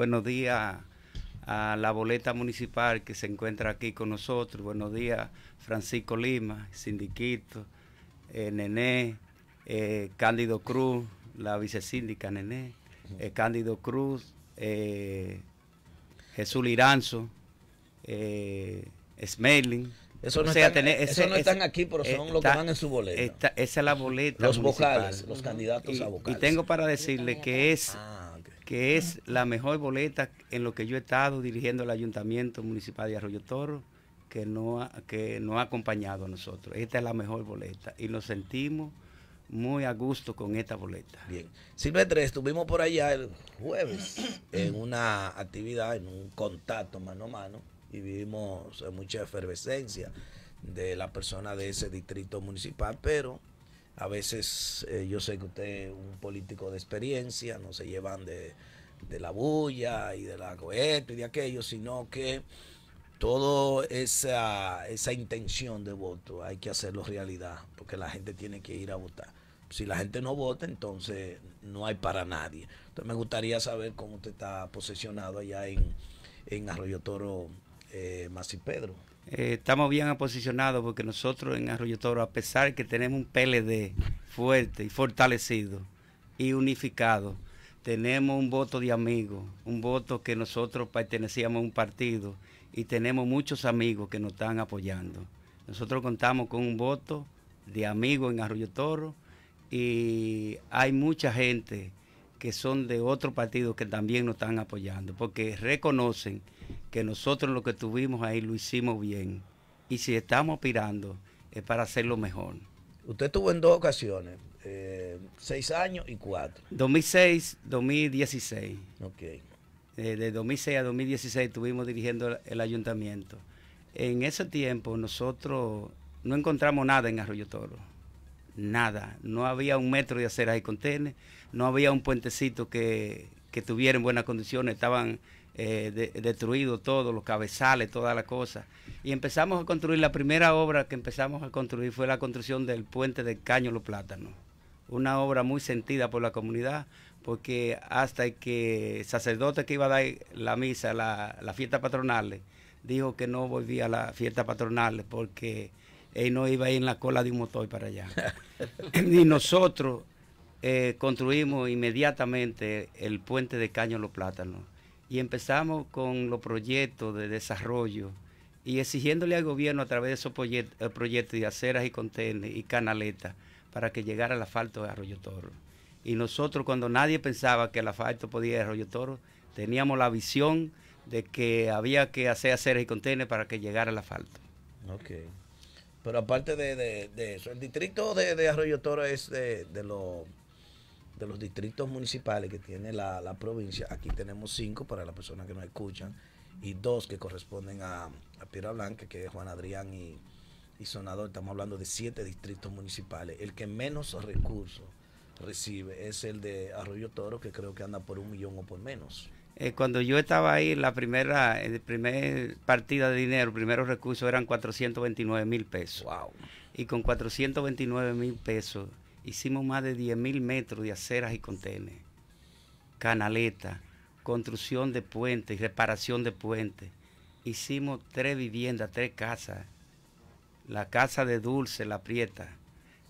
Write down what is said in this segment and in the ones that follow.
Buenos días a la boleta municipal que se encuentra aquí con nosotros. Buenos días, Francisco Lima, Sindiquito, eh, Nené, eh, Cándido Cruz, la vicesíndica Nené, eh, Cándido Cruz, Jesús Liranzo, Smelling. Eso no, están, eso no están aquí, pero son los que van en su boleta. esa es la boleta. Los vocales, los candidatos a vocales. Y tengo para decirle que es ah que es la mejor boleta en lo que yo he estado dirigiendo el Ayuntamiento Municipal de Arroyo Toro, que no ha, que no ha acompañado a nosotros. Esta es la mejor boleta y nos sentimos muy a gusto con esta boleta. Bien. Silvestre, estuvimos por allá el jueves en una actividad, en un contacto mano a mano y vimos mucha efervescencia de la persona de ese distrito municipal, pero a veces eh, yo sé que usted es un político de experiencia, no se llevan de, la bulla y de la cohete y de aquello, sino que toda esa, esa intención de voto hay que hacerlo realidad, porque la gente tiene que ir a votar. Si la gente no vota, entonces no hay para nadie. Entonces me gustaría saber cómo usted está posicionado allá en, en Arroyo Toro, eh, Masi Pedro. Eh, estamos bien posicionados porque nosotros en Arroyo Toro, a pesar que tenemos un PLD fuerte y fortalecido y unificado, tenemos un voto de amigos, un voto que nosotros pertenecíamos a un partido y tenemos muchos amigos que nos están apoyando. Nosotros contamos con un voto de amigos en Arroyo Toro y hay mucha gente que son de otro partido que también nos están apoyando, porque reconocen que nosotros lo que tuvimos ahí lo hicimos bien. Y si estamos aspirando es para hacerlo mejor. Usted estuvo en dos ocasiones, eh, seis años y cuatro. 2006, 2016. Ok. Eh, de 2006 a 2016 estuvimos dirigiendo el ayuntamiento. En ese tiempo nosotros no encontramos nada en Arroyo Toro. Nada. No había un metro de acera y contenes, no había un puentecito que, que tuviera en buenas condiciones. Estaban eh, destruido todo, los cabezales, toda la cosa. Y empezamos a construir, la primera obra que empezamos a construir fue la construcción del puente de Caño Los Plátanos. Una obra muy sentida por la comunidad, porque hasta que el sacerdote que iba a dar la misa, la, la fiesta patronal, dijo que no volvía a la fiesta patronal porque él no iba a ir en la cola de un motor para allá. y nosotros eh, construimos inmediatamente el puente de Caño Los Plátanos y empezamos con los proyectos de desarrollo y exigiéndole al gobierno a través de esos proyectos, de aceras y contenes y canaletas para que llegara el asfalto de Arroyo Toro. Y nosotros cuando nadie pensaba que el asfalto podía ir a Arroyo Toro, teníamos la visión de que había que hacer aceras y contenes para que llegara el asfalto. Ok. Pero aparte de, eso, el distrito de, Arroyo Toro es de, de los de los distritos municipales que tiene la, provincia, aquí tenemos cinco para las personas que nos escuchan y dos que corresponden a, a Piedra Blanca, que es Juan Adrián y, y Sonador. Estamos hablando de siete distritos municipales. El que menos recursos recibe es el de Arroyo Toro, que creo que anda por un millón o por menos. Eh, cuando yo estaba ahí, la primera, el primer partida de dinero, primeros recursos eran 429 mil pesos. Wow. Y con 429 mil pesos hicimos más de 10 mil metros de aceras y contenes, canaletas, construcción de puentes, reparación de puentes. Hicimos tres viviendas, tres casas. La casa de Dulce, La Prieta,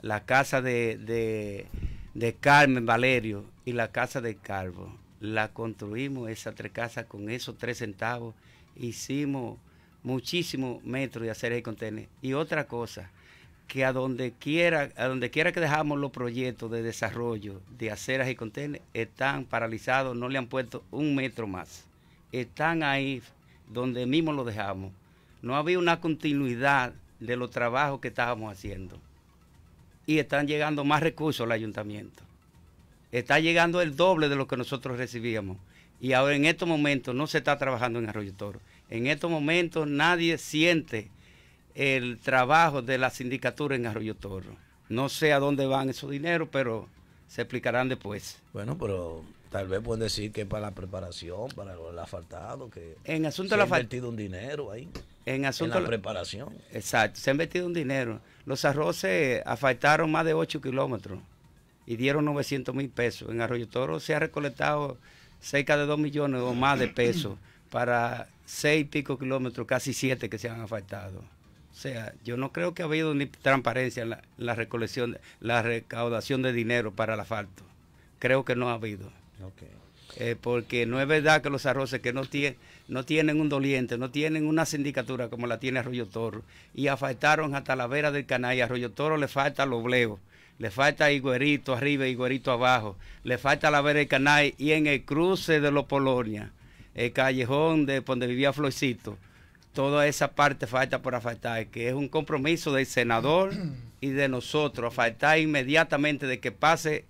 la casa de, de, Carmen Valerio y la casa de Calvo. La construimos, esas tres casas, con esos tres centavos. Hicimos muchísimos metros de aceras y contenes. Y otra cosa, que a donde quiera, a donde quiera que dejamos los proyectos de desarrollo de aceras y contenedores, están paralizados, no le han puesto un metro más. Están ahí donde mismo lo dejamos. No había una continuidad de los trabajos que estábamos haciendo. Y están llegando más recursos al ayuntamiento. Está llegando el doble de lo que nosotros recibíamos. Y ahora en estos momentos no se está trabajando en Arroyo Toro. En estos momentos nadie siente el trabajo de la sindicatura en Arroyo Toro. No sé a dónde van esos dineros, pero se explicarán después. Bueno, pero tal vez pueden decir que para la preparación, para el asfaltado, que en asunto se ha invertido un dinero ahí. En, asunto la preparación. Exacto, se ha invertido un dinero. Los arroces asfaltaron más de 8 kilómetros y dieron 900 mil pesos. En Arroyo Toro se ha recolectado cerca de 2 millones o más de pesos para seis y pico kilómetros, casi siete que se han afectado. O sea, yo no creo que ha habido ni transparencia en la, recolección, la recaudación de dinero para el asfalto. Creo que no ha habido. Eh, porque no es verdad que los arroces que no, tienen no tienen un doliente, no tienen una sindicatura como la tiene Arroyo Toro, y afectaron hasta la vera del canal, y a Arroyo Toro le falta los bleos, le falta Higuerito arriba y Higuerito abajo, le falta la vera del canal, y en el cruce de los Polonia, el callejón de donde vivía Florcito, toda esa parte falta por afectar, que es un compromiso del senador y de nosotros, afectar inmediatamente de que pase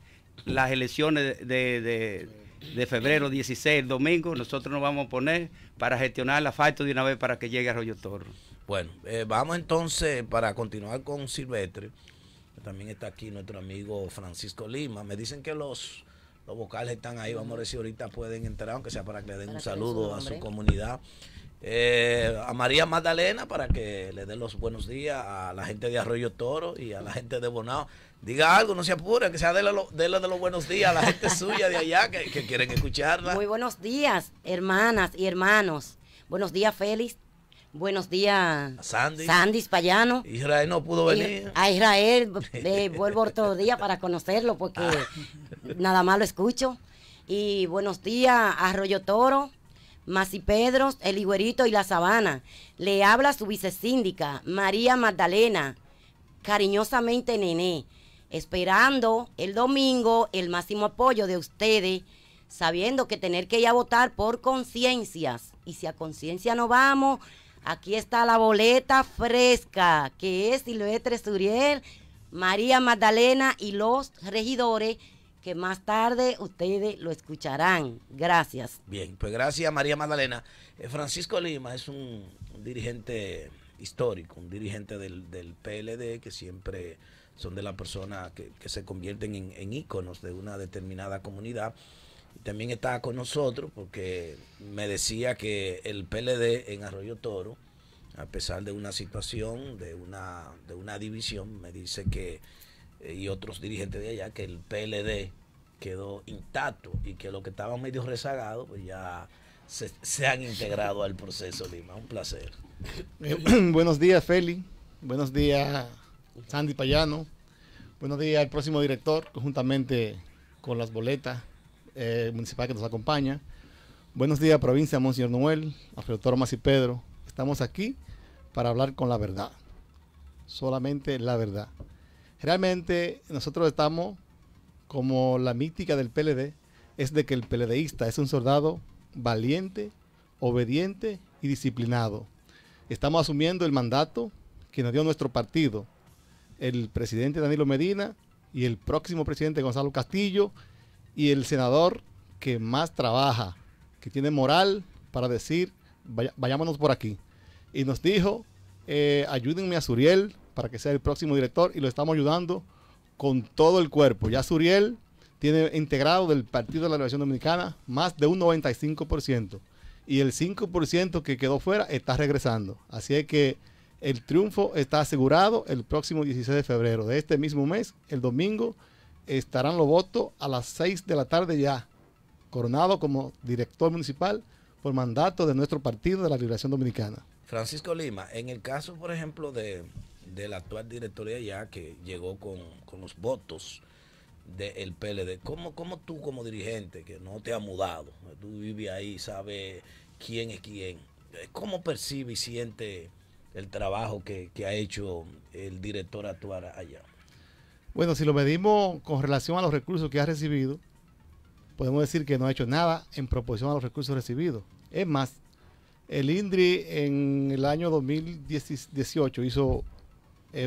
las elecciones de, de, febrero 16, el domingo, nosotros nos vamos a poner para gestionar el asfalto de una vez para que llegue a Arroyo Toro. Bueno, eh, vamos entonces para continuar con Silvestre. También está aquí nuestro amigo Francisco Lima. Me dicen que los los vocales están ahí, vamos a ver si ahorita pueden entrar, aunque sea para que le den un saludo a su comunidad. Eh, a María Magdalena para que le den los buenos días a la gente de Arroyo Toro y a la gente de Bonao. Diga algo, no se apure, que sea de, lo, de, de los buenos días a la gente suya de allá que, que quieren escucharla. Muy buenos días, hermanas y hermanos. Buenos días, Félix. Buenos días, Sandy. Sandy Spayano. Israel no pudo venir. A Israel vuelvo otro día para conocerlo porque ah. nada más lo escucho. Y buenos días, Arroyo Toro, Masi Pedro, El Higuerito y La Sabana. Le habla su vicesíndica, María Magdalena, cariñosamente Nené, esperando el domingo el máximo apoyo de ustedes, sabiendo que tener que ir a votar por conciencias. Y si a conciencia no vamos, Aquí está la boleta fresca, que es Silvestre Suriel, María Magdalena y los regidores, que más tarde ustedes lo escucharán. Gracias. Bien, pues gracias María Magdalena. Eh, Francisco Lima es un, dirigente histórico, un dirigente del, PLD que siempre son de las personas que, se convierten en, en íconos de una determinada comunidad también está con nosotros porque me decía que el PLD en Arroyo Toro, a pesar de una situación, de una, de una división, me dice que, y otros dirigentes de allá, que el PLD quedó intacto y que los que estaban medio rezagados, pues ya se, han integrado al proceso Lima. Un placer. Eh, buenos días, Feli. Buenos días, Sandy Payano. Buenos días al próximo director, conjuntamente con las boletas eh, municipal que nos acompaña. Buenos días, provincia Monseñor Noel, doctor Mas y Pedro. Estamos aquí para hablar con la verdad. Solamente la verdad. Realmente nosotros estamos como la mítica del PLD, es de que el PLDista es un soldado valiente, obediente y disciplinado. Estamos asumiendo el mandato que nos dio nuestro partido, el presidente Danilo Medina y el próximo presidente Gonzalo Castillo y el senador que más trabaja, que tiene moral para decir, vayámonos por aquí. Y nos dijo, eh, ayúdenme a Suriel para que sea el próximo director y lo estamos ayudando con todo el cuerpo. Ya Suriel tiene integrado del Partido de la Liberación Dominicana más de un 95%. Y el 5% que quedó fuera está regresando. Así es que el triunfo está asegurado el próximo 16 de febrero de este mismo mes, el domingo estarán los votos a las 6 de la tarde ya, coronado como director municipal por mandato de nuestro partido de la Liberación Dominicana. Francisco Lima, en el caso, por ejemplo, de, la actual directoría ya que llegó con, los votos del PLD, ¿cómo, ¿cómo, tú como dirigente, que no te ha mudado, tú vives ahí, sabes quién es quién, cómo percibe y siente el trabajo que, que ha hecho el director actual allá? Bueno, si lo medimos con relación a los recursos que ha recibido, podemos decir que no ha hecho nada en proporción a los recursos recibidos. Es más, el INDRI en el año 2018 hizo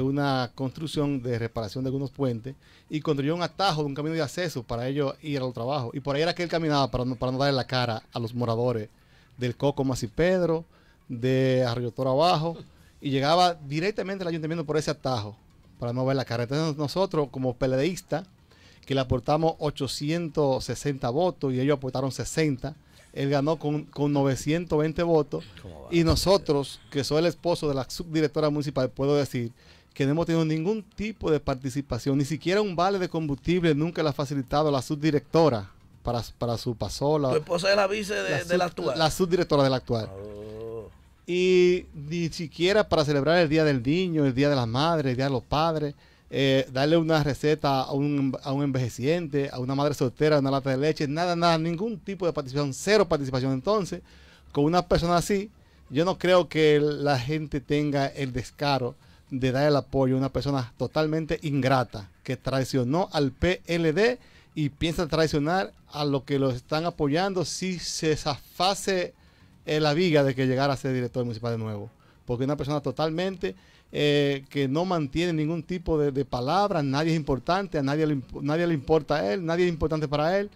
una construcción de reparación de algunos puentes y construyó un atajo de un camino de acceso para ellos ir a los trabajos. Y por ahí era que él caminaba para no, para no darle la cara a los moradores del Coco Masi Pedro, de Arroyo Toro Abajo, y llegaba directamente al ayuntamiento por ese atajo para no ver la carretera. nosotros, como PLDistas, que le aportamos 860 votos y ellos aportaron 60, él ganó con, 920 votos. Y nosotros, que soy el esposo de la subdirectora municipal, puedo decir que no hemos tenido ningún tipo de participación, ni siquiera un vale de combustible nunca le ha facilitado la subdirectora para, para su pasola. ¿Tu esposa es la vice de, la, de la actual? la subdirectora del actual. Oh. Y ni siquiera para celebrar el Día del Niño, el Día de las Madres, el Día de los Padres, eh, darle una receta a un, a un envejeciente, a una madre soltera, una lata de leche, nada, nada, ningún tipo de participación, cero participación. Entonces, con una persona así, yo no creo que la gente tenga el descaro de dar el apoyo a una persona totalmente ingrata que traicionó al PLD y piensa traicionar a los que lo están apoyando si se zafase eh, la viga de que llegara a ser director municipal de nuevo. Porque una persona totalmente eh, que no mantiene ningún tipo de, de palabra, nadie es importante, a nadie le, nadie le importa a él, nadie es importante para él.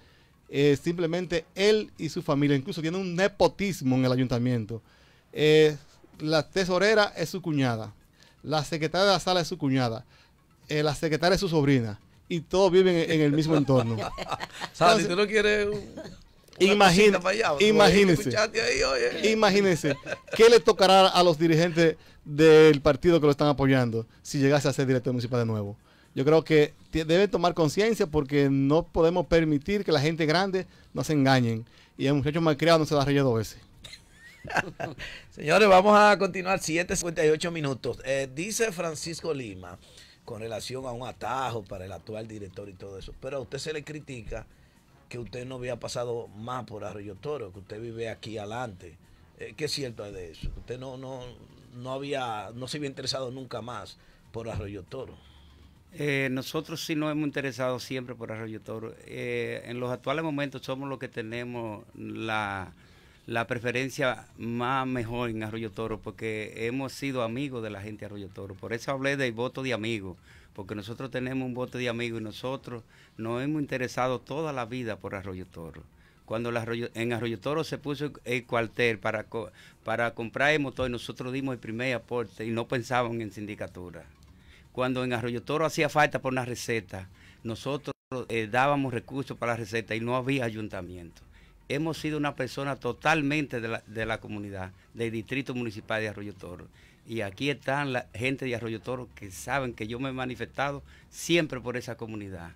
Eh, simplemente él y su familia, incluso tiene un nepotismo en el ayuntamiento. Eh, la tesorera es su cuñada, la secretaria de la sala es su cuñada, eh, la secretaria es su sobrina, y todos viven en, en el mismo entorno. Entonces- ¿tú no quieres Imagina- allá? Ahí, oye. Imagínense, ¿qué le tocará a los dirigentes del partido que lo están apoyando si llegase a ser director municipal de nuevo? Yo creo que debe tomar conciencia porque no podemos permitir que la gente grande nos engañen. Y el muchacho malcriado no se da raya dos veces. Señores, vamos a continuar 7.58 minutos. Eh, dice Francisco Lima con relación a un atajo para el actual director y todo eso. Pero a usted se le critica que usted no había pasado más por Arroyo Toro, que usted vive aquí adelante. Eh, ¿Qué cierto es de eso? Usted no, no, no había, no se había interesado nunca más por Arroyo Toro. Eh, nosotros sí nos hemos interesado siempre por Arroyo Toro. Eh, en los actuales momentos somos los que tenemos la, la preferencia más mejor en Arroyo Toro porque hemos sido amigos de la gente de Arroyo Toro. Por eso hablé del voto de amigo, porque nosotros tenemos un voto de amigo y nosotros nos hemos interesado toda la vida por Arroyo Toro. Cuando en Arroyo Toro se puso el cuartel para, para comprar el motor, nosotros dimos el primer aporte y no pensábamos en sindicatura cuando en Arroyo Toro hacía falta por una receta, nosotros eh, dábamos recursos para la receta y no había ayuntamiento. Hemos sido una persona totalmente de la, de la comunidad, del distrito municipal de Arroyo Toro. Y aquí están la gente de Arroyo Toro que saben que yo me he manifestado siempre por esa comunidad.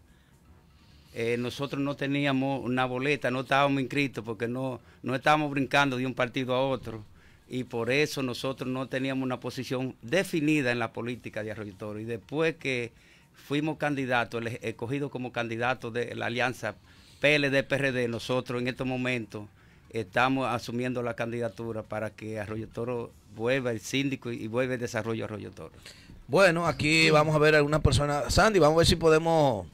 Eh, nosotros no teníamos una boleta, no estábamos inscritos porque no, no estábamos brincando de un partido a otro y por eso nosotros no teníamos una posición definida en la política de Arroyo Toro. Y después que fuimos candidatos, escogidos como candidatos de la alianza PLD-PRD, nosotros en estos momentos estamos asumiendo la candidatura para que Arroyo Toro vuelva el síndico y vuelva el desarrollo a Arroyo Toro. Bueno, aquí vamos a ver alguna persona. Sandy, vamos a ver si podemos,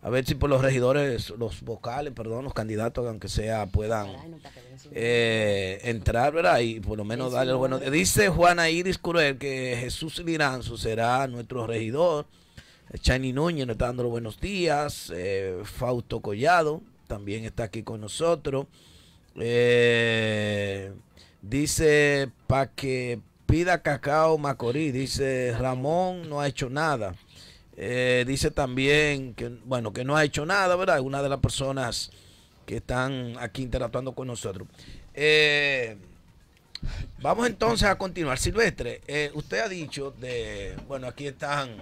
a ver si por los regidores, los vocales, perdón, los candidatos, aunque sea, puedan eh, entrar, ¿verdad? Y por lo menos darle el bueno. Dice Juana Iris Cruel que Jesús Liranzo será nuestro regidor. Chani Núñez nos está dando los buenos días. Eh, Fausto Collado también está aquí con nosotros. Eh, dice para que pida cacao Macorís. Dice Ramón no ha hecho nada. Eh, dice también que, bueno, que no ha hecho nada, ¿verdad? Una de las personas que están aquí interactuando con nosotros. Eh, vamos entonces a continuar. Silvestre, usted ha dicho de, bueno, aquí están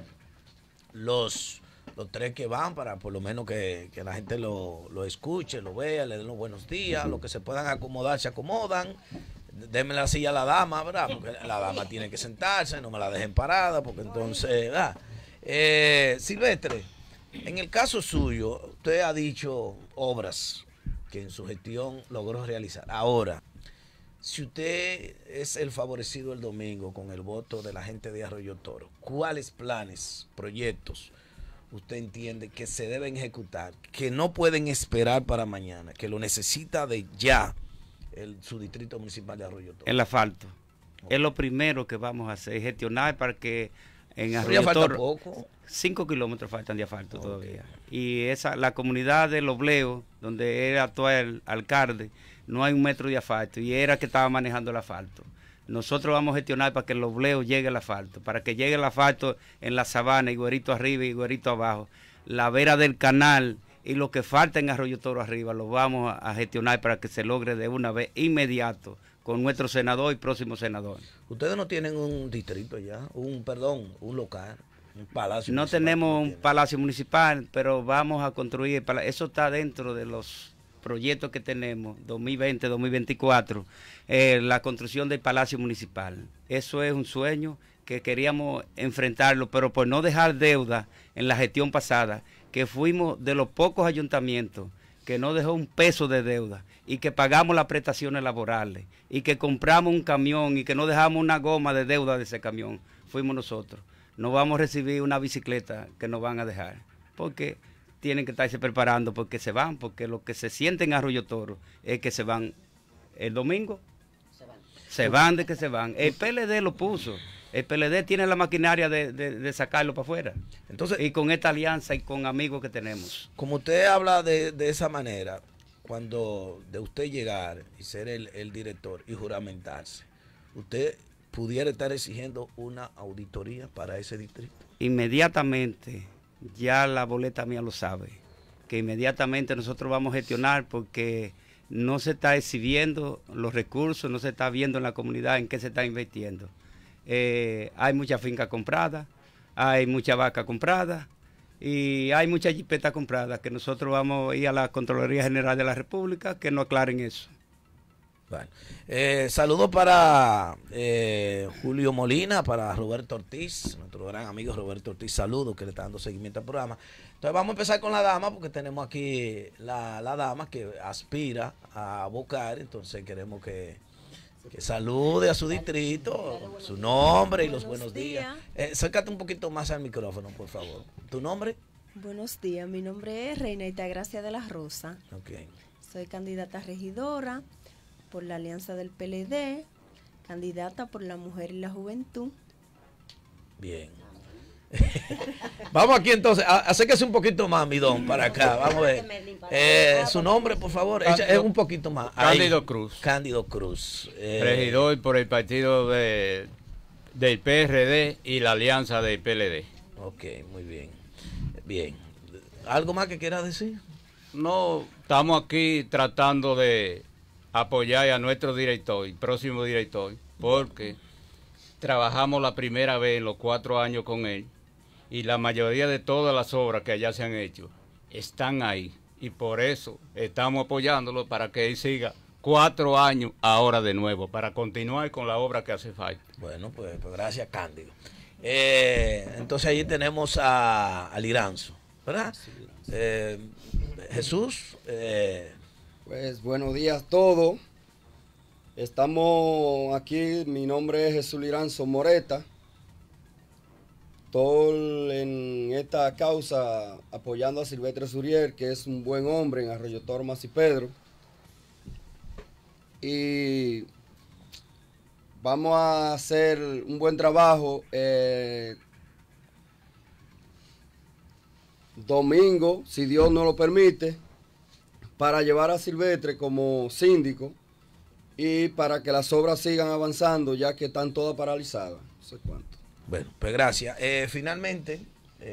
los, los tres que van para por lo menos que, que la gente lo, lo escuche, lo vea, le den los buenos días, los que se puedan acomodar, se acomodan. Denme la silla a la dama, ¿verdad? Porque la dama tiene que sentarse, no me la dejen parada, porque entonces, ¿verdad? Eh, Silvestre, en el caso suyo, usted ha dicho obras que en su gestión logró realizar. Ahora, si usted es el favorecido el domingo con el voto de la gente de Arroyo Toro, ¿cuáles planes, proyectos usted entiende que se deben ejecutar, que no pueden esperar para mañana, que lo necesita de ya el, su distrito municipal de Arroyo Toro? El asfalto. Es lo primero que vamos a hacer, gestionar para que en Arroyo ya falta Toro... poco. Cinco kilómetros faltan de asfalto todavía. Y esa, la comunidad de Lobleo, donde era actual alcalde, no hay un metro de asfalto y era que estaba manejando el asfalto. Nosotros vamos a gestionar para que en Lobleo llegue el asfalto, para que llegue el asfalto en la sabana, y güerito arriba y güerito abajo, la vera del canal y lo que falta en Arroyo Toro arriba, lo vamos a, gestionar para que se logre de una vez inmediato con nuestro senador y próximo senador. Ustedes no tienen un distrito ya, un, perdón, un local, un palacio. No municipal, tenemos un palacio municipal, pero vamos a construir el palacio. Eso está dentro de los proyectos que tenemos, 2020-2024, eh, la construcción del Palacio Municipal. Eso es un sueño que queríamos enfrentarlo, pero por no dejar deuda en la gestión pasada, que fuimos de los pocos ayuntamientos que no dejó un peso de deuda y que pagamos las prestaciones laborales y que compramos un camión y que no dejamos una goma de deuda de ese camión, fuimos nosotros. No vamos a recibir una bicicleta que nos van a dejar, porque tienen que estarse preparando porque se van, porque lo que se sienten en Arroyo Toro es que se van el domingo, se van, se van de que se van. El PLD lo puso el PLD tiene la maquinaria de, sacarlo para afuera. Entonces, y con esta alianza y con amigos que tenemos. Como usted habla de, esa manera, cuando de usted llegar y ser el, director y juramentarse, usted pudiera estar exigiendo una auditoría para ese distrito. Inmediatamente, ya la boleta mía lo sabe, que inmediatamente nosotros vamos a gestionar porque no se está exhibiendo los recursos, no se está viendo en la comunidad en qué se está invirtiendo. Eh, hay mucha finca comprada, hay mucha vaca comprada y hay mucha jipeta comprada que nosotros vamos a ir a la Contraloría General de la República que nos aclaren eso. Bueno, eh, saludos para eh, Julio Molina, para Roberto Ortiz, nuestro gran amigo Roberto Ortiz, saludos que le está dando seguimiento al programa. Entonces vamos a empezar con la dama, porque tenemos aquí la, la dama que aspira a buscar, entonces queremos que que salude a su distrito, su nombre y los buenos días. Eh, acércate un poquito más al micrófono, por favor. ¿Tu nombre? Buenos días, mi nombre es Reina Gracia de la Rosa. Okay. Soy candidata regidora por la Alianza del PLD, candidata por la Mujer y la Juventud. Bien. Vamos aquí entonces, acérquese un poquito más, mi don, para acá. Vamos a ver. Eh, su nombre, por favor, es un poquito más. Cándido Cruz. Cándido Cruz. Eh, Regidor por el partido de, del PRD y la alianza del PLD. Ok, muy bien. Bien. ¿Algo más que quiera decir? No, estamos aquí tratando de apoyar a nuestro director, próximo director, porque trabajamos la primera vez en los cuatro años con él y la mayoría de todas las obras que allá se han hecho están ahí y por eso estamos apoyándolo para que él siga cuatro años ahora de nuevo para continuar con la obra que hace falta. Bueno, pues, pues gracias Cándido. Eh, entonces ahí tenemos a, a Liranzo, ¿verdad? Eh, Jesús. Eh, pues buenos días a todos. Estamos aquí, mi nombre es Jesús Liranzo Moreta en esta causa apoyando a Silvestre Surier, que es un buen hombre en Arroyo Tormas y Pedro. Y vamos a hacer un buen trabajo. Eh, domingo, si Dios nos lo permite, para llevar a Silvestre como síndico y para que las obras sigan avanzando, ya que están todas paralizadas. No sé cuánto. Bueno, pues gracias. Eh, finalmente,